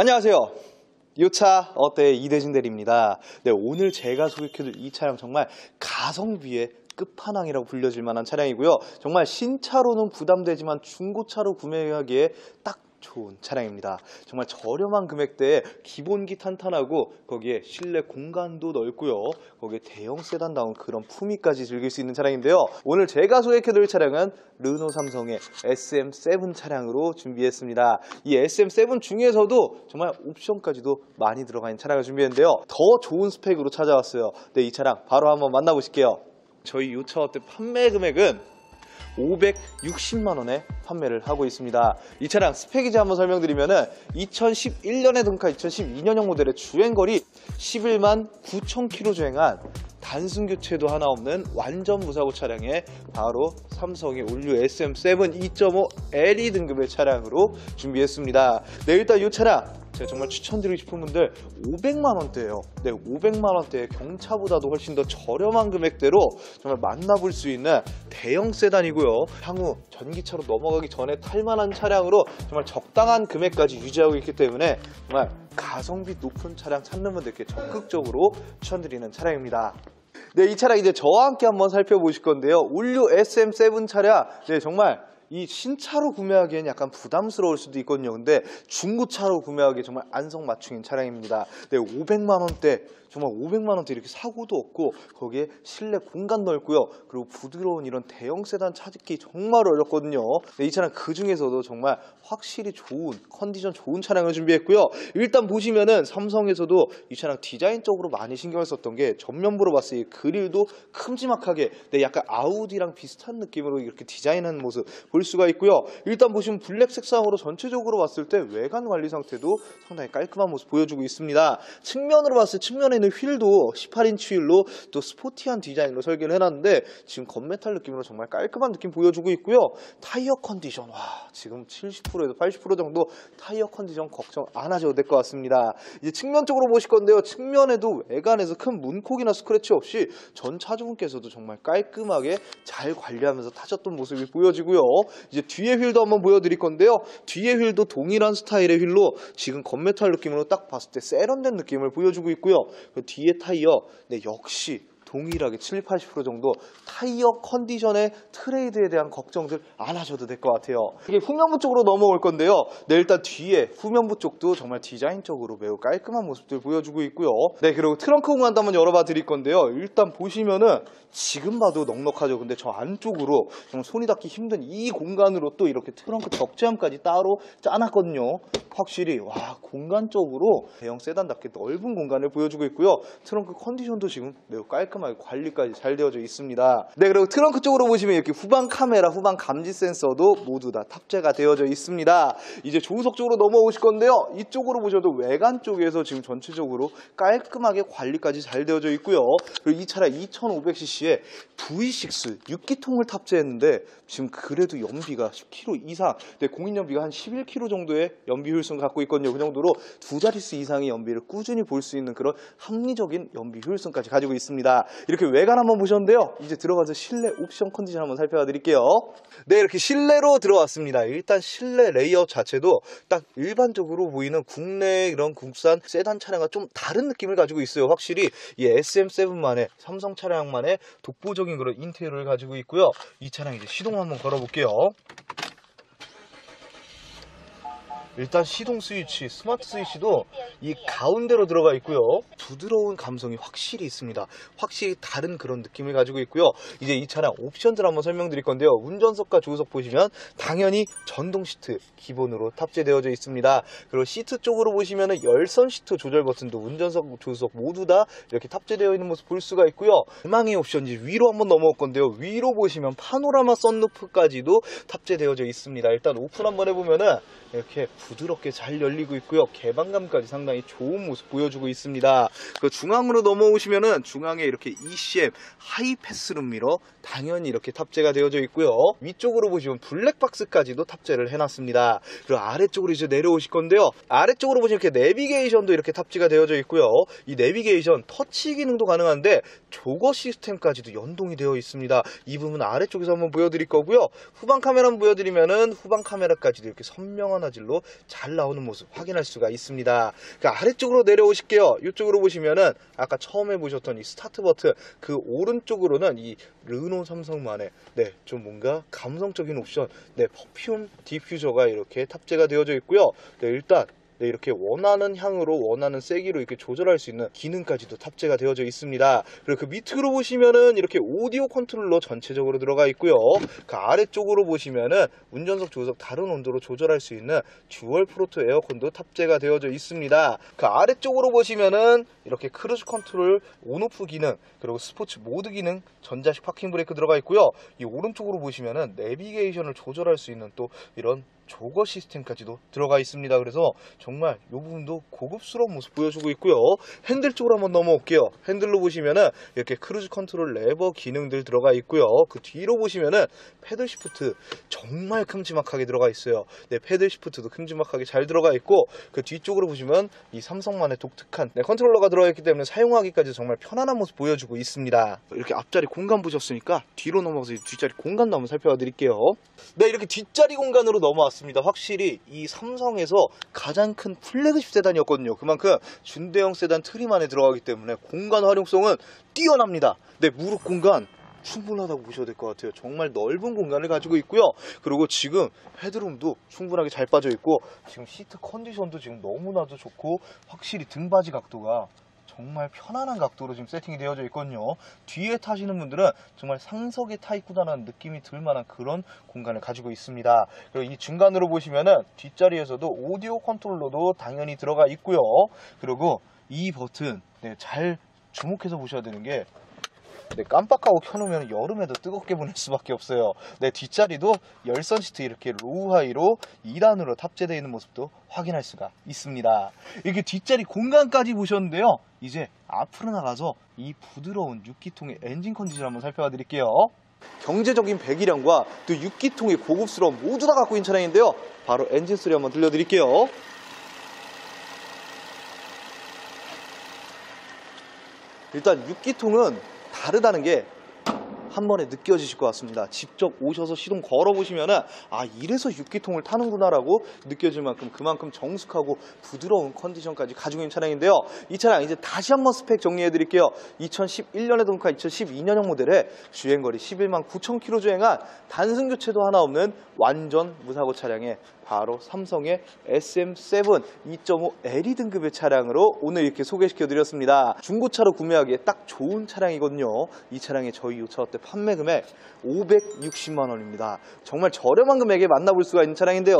안녕하세요. 요차 어때 이대진 대리입니다. 네, 오늘 제가 소개해드릴 이 차량 정말 가성비의 끝판왕이라고 불려질 만한 차량이고요. 정말 신차로는 부담되지만 중고차로 구매하기에 딱 좋은 차량입니다. 정말 저렴한 금액대에 기본기 탄탄하고 거기에 실내 공간도 넓고요. 거기에 대형 세단다운 그런 품위까지 즐길 수 있는 차량인데요. 오늘 제가 소개해드릴 차량은 르노 삼성의 SM7 차량으로 준비했습니다. 이 SM7 중에서도 정말 옵션까지도 많이 들어가 있는 차량을 준비했는데요. 더 좋은 스펙으로 찾아왔어요. 네, 이 차량 바로 한번 만나보실게요. 저희 요차 어때 판매 금액은 560만 원에 판매를 하고 있습니다. 이 차량 스펙 이제 한번 설명드리면 은 2011년에 등록한 2012년형 모델의 주행거리 11만 9천 킬로 주행한 단순 교체도 하나 없는 완전 무사고 차량에 바로 삼성의 All New SM7 2.5 LE 등급의 차량으로 준비했습니다. 네, 일단 이 차량 제가 정말 추천드리고 싶은 분들 500만 원대예요. 네, 500만 원대 경차보다도 훨씬 더 저렴한 금액대로 정말 만나볼 수 있는 대형 세단이고요. 향후 전기차로 넘어가기 전에 탈만한 차량으로 정말 적당한 금액까지 유지하고 있기 때문에 정말 가성비 높은 차량 찾는 분들께 적극적으로 추천드리는 차량입니다. 네, 이 차량 이제 저와 함께 한번 살펴보실 건데요. 올류 SM7 차량, 네, 정말 이 신차로 구매하기엔 약간 부담스러울 수도 있거든요. 근데 중고차로 구매하기에 정말 안성맞춤인 차량입니다. 네, 500만 원대 정말 500만 원대 이렇게 사고도 없고 거기에 실내 공간 넓고요. 그리고 부드러운 이런 대형 세단 찾기 정말 어렵거든요. 네, 이 차량 그 중에서도 정말 확실히 좋은 컨디션 좋은 차량을 준비했고요. 일단 보시면은 삼성에서도 이 차량 디자인적으로 많이 신경을 썼던 게 전면부로 봤을 때 그릴도 큼지막하게 네, 약간 아우디랑 비슷한 느낌으로 이렇게 디자인한 모습 볼 수가 있고요. 일단 보시면 블랙 색상으로 전체적으로 봤을 때 외관 관리 상태도 상당히 깔끔한 모습 보여주고 있습니다. 측면으로 봤을 때 측면에 있는 휠도 18인치 휠로 또 스포티한 디자인으로 설계를 해놨는데 지금 gunmetal 느낌으로 정말 깔끔한 느낌 보여주고 있고요. 타이어 컨디션 와 지금 70%에서 80% 정도 타이어 컨디션 걱정 안 하셔도 될 것 같습니다. 이제 측면 쪽으로 보실 건데요. 측면에도 외관에서 큰 문콕이나 스크래치 없이 전 차주분께서도 정말 깔끔하게 잘 관리하면서 타셨던 모습이 보여지고요. 이제 뒤에 휠도 한번 보여드릴 건데요. 뒤에 휠도 동일한 스타일의 휠로 지금 gunmetal 느낌으로 딱 봤을 때 세련된 느낌을 보여주고 있고요. 그 뒤에 타이어 네, 역시 동일하게 7, 80% 정도 타이어 컨디션의 tread에 대한 걱정들 안 하셔도 될 것 같아요. 이제 후면부 쪽으로 넘어올 건데요. 네, 일단 뒤에 후면부 쪽도 정말 디자인적으로 매우 깔끔한 모습들 보여주고 있고요. 네, 그리고 트렁크 공간도 한번 열어봐 드릴 건데요. 일단 보시면은 지금 봐도 넉넉하죠. 근데 저 안쪽으로 정말 손이 닿기 힘든 이 공간으로 또 이렇게 트렁크 적재함까지 따로 짜놨거든요. 확실히 와 공간적으로 대형 세단답게 넓은 공간을 보여주고 있고요. 트렁크 컨디션도 지금 매우 깔끔하게 관리까지 잘 되어져 있습니다. 네 그리고 트렁크 쪽으로 보시면 이렇게 후방 카메라, 후방 감지 센서도 모두 다 탑재가 되어져 있습니다. 이제 조수석 쪽으로 넘어오실 건데요. 이쪽으로 보셔도 외관 쪽에서 지금 전체적으로 깔끔하게 관리까지 잘 되어져 있고요. 그리고 이 차량 2500cc에 V6 6기통을 탑재했는데 지금 그래도 연비가 10km 이상, 네, 공인 연비가 한 11km 정도의 연비 효율 성 갖고 있거든요. 그 정도로 두 자릿수 이상의 연비를 꾸준히 볼 수 있는 그런 합리적인 연비 효율성까지 가지고 있습니다. 이렇게 외관 한번 보셨는데요. 이제 들어가서 실내 옵션 컨디션 한번 살펴봐 드릴게요. 네, 이렇게 실내로 들어왔습니다. 일단 실내 레이아웃 자체도 딱 일반적으로 보이는 국내 이런 국산 세단 차량과 좀 다른 느낌을 가지고 있어요. 확실히 이 SM7만의 삼성 차량만의 독보적인 그런 인테리어를 가지고 있고요. 이 차량 이제 시동 한번 걸어볼게요. 일단 시동 스위치, 스마트 스위치도 이 가운데로 들어가 있고요. 부드러운 감성이 확실히 있습니다. 확실히 다른 그런 느낌을 가지고 있고요. 이제 이 차량 옵션들 한번 설명드릴 건데요. 운전석과 조수석 보시면 당연히 전동 시트 기본으로 탑재되어져 있습니다. 그리고 시트 쪽으로 보시면 열선 시트 조절 버튼도 운전석, 조수석 모두 다 이렇게 탑재되어 있는 모습 볼 수가 있고요. 희망의 옵션 이제 위로 한번 넘어올 건데요. 위로 보시면 파노라마 썬루프까지도 탑재되어져 있습니다. 일단 오픈 한번 해보면은 이렇게 부드럽게 잘 열리고 있고요. 개방감까지 상당히 좋은 모습 보여주고 있습니다. 그 중앙으로 넘어오시면은 중앙에 이렇게 ECM 하이패스 룸미러 당연히 이렇게 탑재가 되어져 있고요. 위쪽으로 보시면 블랙박스까지도 탑재를 해놨습니다. 그리고 아래쪽으로 이제 내려오실 건데요. 아래쪽으로 보시면 이렇게 내비게이션도 이렇게 탑재가 되어져 있고요. 이 내비게이션 터치 기능도 가능한데 jog 시스템까지도 연동이 되어 있습니다. 이 부분 아래쪽에서 한번 보여드릴 거고요. 후방 카메라 한번 보여드리면은 후방 카메라까지도 이렇게 선명한 화질로 잘 나오는 모습 확인할 수가 있습니다. 그 아래쪽으로 내려오실게요. 이쪽으로 보시면은 아까 처음에 보셨던 이 스타트 버튼 그 오른쪽으로는 이 르노 삼성만의 네, 좀 뭔가 감성적인 옵션, 네, perfume 디퓨저가 이렇게 탑재가 되어져 있고요. 네, 일단 네, 이렇게 원하는 향으로 원하는 세기로 이렇게 조절할 수 있는 기능까지도 탑재가 되어져 있습니다. 그리고 그 밑으로 보시면은 이렇게 오디오 컨트롤러 전체적으로 들어가 있고요. 그 아래쪽으로 보시면은 운전석 조수석 다른 온도로 조절할 수 있는 dual full auto 에어컨도 탑재가 되어져 있습니다. 그 아래쪽으로 보시면은 이렇게 크루즈 컨트롤 on off 기능 그리고 스포츠 모드 기능 전자식 파킹 브레이크 들어가 있고요. 이 오른쪽으로 보시면은 내비게이션을 조절할 수 있는 또 이런 jog 시스템까지도 들어가 있습니다. 그래서 정말 이 부분도 고급스러운 모습 보여주고 있고요. 핸들 쪽으로 한번 넘어올게요. 핸들로 보시면은 이렇게 크루즈 컨트롤 레버 기능들 들어가 있고요. 그 뒤로 보시면은 paddle shift 정말 큼지막하게 들어가 있어요. 네, paddle shift도 큼지막하게 잘 들어가 있고 그 뒤쪽으로 보시면 이 삼성만의 독특한 네, 컨트롤러가 들어가 있기 때문에 사용하기까지 정말 편안한 모습 보여주고 있습니다. 이렇게 앞자리 공간 보셨으니까 뒤로 넘어가서 이 뒷자리 공간도 한번 살펴봐 드릴게요. 네, 이렇게 뒷자리 공간으로 넘어왔습니다. 확실히 이 삼성에서 가장 큰 플래그십 세단이었거든요. 그만큼 준대형 세단 트림 안에 들어가기 때문에 공간 활용성은 뛰어납니다. 네, 무릎 공간 충분하다고 보셔도 될 것 같아요. 정말 넓은 공간을 가지고 있고요. 그리고 지금 headroom도 충분하게 잘 빠져 있고 지금 시트 컨디션도 지금 너무나도 좋고 확실히 등받이 각도가 정말 편안한 각도로 지금 세팅이 되어져 있거든요. 뒤에 타시는 분들은 정말 상석에 타 있구나라는 느낌이 들 만한 그런 공간을 가지고 있습니다. 그리고 이 중간으로 보시면은 뒷자리에서도 오디오 컨트롤러도 당연히 들어가 있고요. 그리고 이 버튼 네, 잘 주목해서 보셔야 되는 게 네, 깜빡하고 켜놓으면 여름에도 뜨겁게 보낼 수밖에 없어요. 네, 뒷자리도 열선 시트 이렇게 low high로 2단으로 탑재되어 있는 모습도 확인할 수가 있습니다. 이렇게 뒷자리 공간까지 보셨는데요. 이제 앞으로 나가서 이 부드러운 6기통의 엔진 컨디션 한번 살펴봐 드릴게요. 경제적인 배기량과 또 6기통의 고급스러움 모두 다 갖고 있는 차량인데요. 바로 엔진 소리 한번 들려드릴게요. 일단 6기통은 다르다는 게 한 번에 느껴지실 것 같습니다. 직접 오셔서 시동 걸어보시면 은 아 이래서 6기통을 타는구나라고 느껴질 만큼 그만큼 정숙하고 부드러운 컨디션까지 가지고 있는 차량인데요. 이 차량 이제 다시 한번 스펙 정리해 드릴게요. 2011년에 동카 2012년형 모델에 주행거리 11만 9천 킬로 주행한 단순 교체도 하나 없는 완전 무사고 차량에 바로 삼성의 SM7 2.5 LE 등급의 차량으로 오늘 이렇게 소개시켜 드렸습니다. 중고차로 구매하기에 딱 좋은 차량이거든요. 이 차량의 저희 요차 때 판매 금액 560만 원입니다. 정말 저렴한 금액에 만나볼 수가 있는 차량인데요.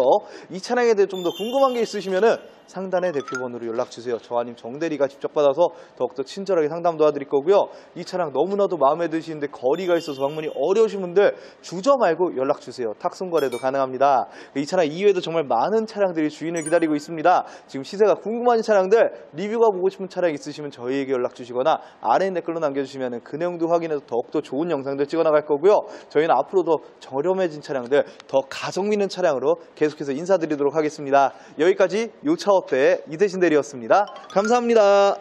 이 차량에 대해 좀 더 궁금한 게 있으시면은 상단의 대표번호로 연락 주세요. 저 아님 정대리가 직접 받아서 더욱더 친절하게 상담 도와드릴 거고요. 이 차량 너무나도 마음에 드시는데 거리가 있어서 방문이 어려우신 분들 주저 말고 연락 주세요. 탁송 거래도 가능합니다. 이 차량 이외에도 정말 많은 차량들이 주인을 기다리고 있습니다. 지금 시세가 궁금한 차량들 리뷰가 보고 싶은 차량 있으시면 저희에게 연락 주시거나 아래 댓글로 남겨주시면 그 내용도 확인해서 더욱더 좋은 영상들 찍어 나갈 거고요. 저희는 앞으로도 저렴해진 차량들 더 가성비 있는 차량으로 계속해서 인사드리도록 하겠습니다. 여기까지 요차업대의 이대신 대리였습니다. 감사합니다.